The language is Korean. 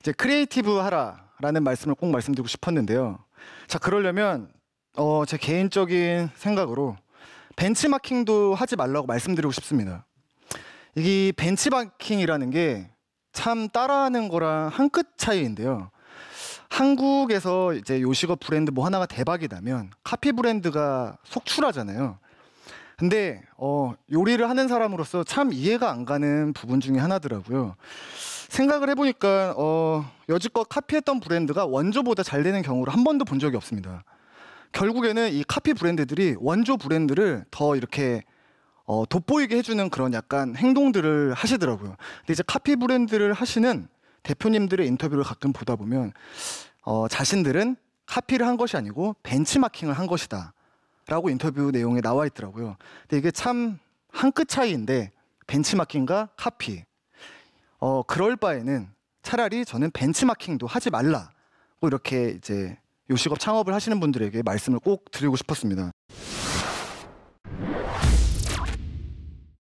이제 creative 하라라는 말씀을 꼭 말씀드리고 싶었는데요. 자, 그러려면 어, 제 개인적인 생각으로 벤치마킹도 하지 말라고 말씀드리고 싶습니다. 이게 벤치마킹이라는 게 참 따라하는 거랑 한 끗 차이인데요. 한국에서 이제 요식업 브랜드 뭐 하나가 대박이 나면 카피 브랜드가 속출하잖아요. 근데 어, 요리를 하는 사람으로서 참 이해가 안 가는 부분 중에 하나더라고요. 생각을 해보니까 어, 여지껏 카피했던 브랜드가 원조보다 잘 되는 경우를 한 번도 본 적이 없습니다. 결국에는 이 카피 브랜드들이 원조 브랜드를 더 이렇게 어, 돋보이게 해주는 그런 약간 행동들을 하시더라고요. 근데 이제 카피 브랜드를 하시는 대표님들의 인터뷰를 가끔 보다 보면 어, 자신들은 카피를 한 것이 아니고 벤치마킹을 한 것이다. 라고 인터뷰 내용에 나와 있더라고요. 근데 이게 참 한 끗 차이인데 벤치마킹과 카피. 어, 그럴 바에는 차라리 저는 벤치마킹도 하지 말라. 고 이렇게 이제 요식업 창업을 하시는 분들에게 말씀을 꼭 드리고 싶었습니다.